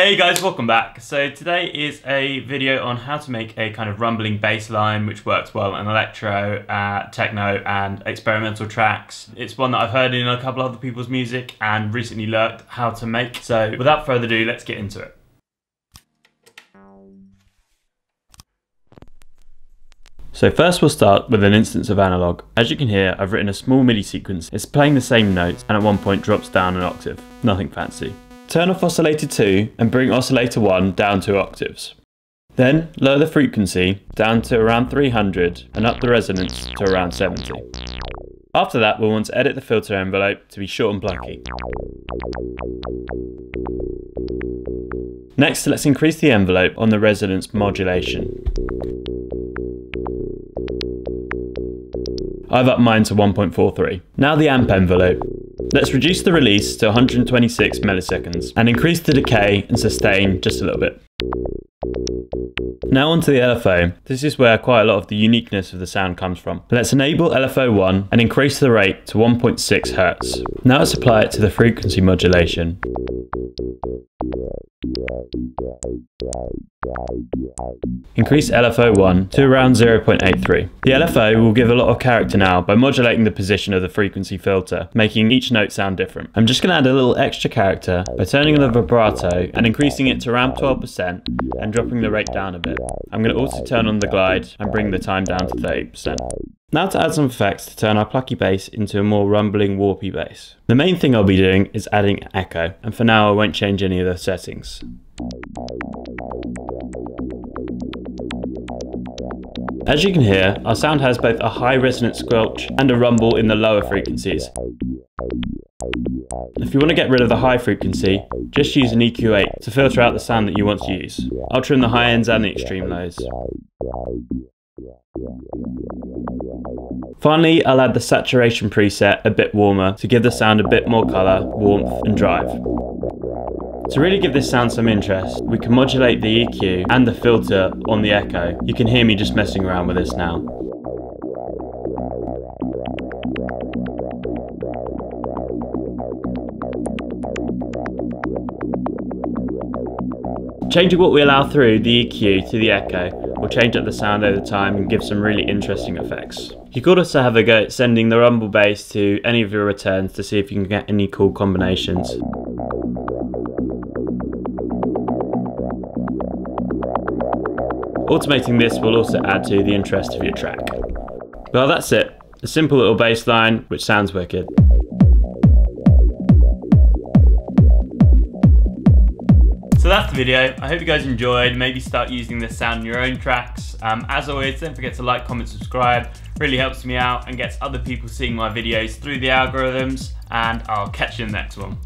Hey guys, welcome back. So today is a video on how to make a kind of rumbling bass line which works well in electro, uh, techno and experimental tracks. It's one that I've heard in a couple other people's music and recently learned how to make. So without further ado, let's get into it. So first we'll start with an instance of analog. As you can hear, I've written a small MIDI sequence. It's playing the same notes and at one point drops down an octave. Nothing fancy. Turn off oscillator 2 and bring oscillator 1 down 2 octaves. Then lower the frequency down to around 300 and up the resonance to around 70. After that we'll want to edit the filter envelope to be short and plucky. Next let's increase the envelope on the resonance modulation. I've upped mine to 1.43. Now the amp envelope. Let's reduce the release to 126 milliseconds and increase the decay and sustain just a little bit. Now onto the LFO. This is where quite a lot of the uniqueness of the sound comes from. Let's enable LFO 1 and increase the rate to 1.6 Hz. Now let's apply it to the frequency modulation. Increase LFO1 to around 0.83. The LFO will give a lot of character now by modulating the position of the frequency filter, making each note sound different. I'm just going to add a little extra character by turning on the vibrato and increasing it to around 12% and dropping the rate down a bit. I'm going to also turn on the glide and bring the time down to 30%. Now to add some effects to turn our plucky bass into a more rumbling, warpy bass. The main thing I'll be doing is adding echo, and for now I won't change any of the settings. As you can hear, our sound has both a high resonant squelch and a rumble in the lower frequencies. If you want to get rid of the high frequency, just use an EQ8 to filter out the sound that you want to use. I'll trim the high ends and the extreme lows. Finally, I'll add the saturation preset a bit warmer to give the sound a bit more colour, warmth and drive. To really give this sound some interest, we can modulate the EQ and the filter on the echo. You can hear me just messing around with this now. Changing what we allow through the EQ to the echo will change up the sound over time and give some really interesting effects. You could also have a go at sending the rumble bass to any of your returns to see if you can get any cool combinations. Automating this will also add to the interest of your track. Well that's it, a simple little bass line which sounds wicked. So that's the video. I hope you guys enjoyed. Maybe start using this sound in your own tracks. Um, as always, don't forget to like, comment, subscribe. Really helps me out and gets other people seeing my videos through the algorithms. And I'll catch you in the next one.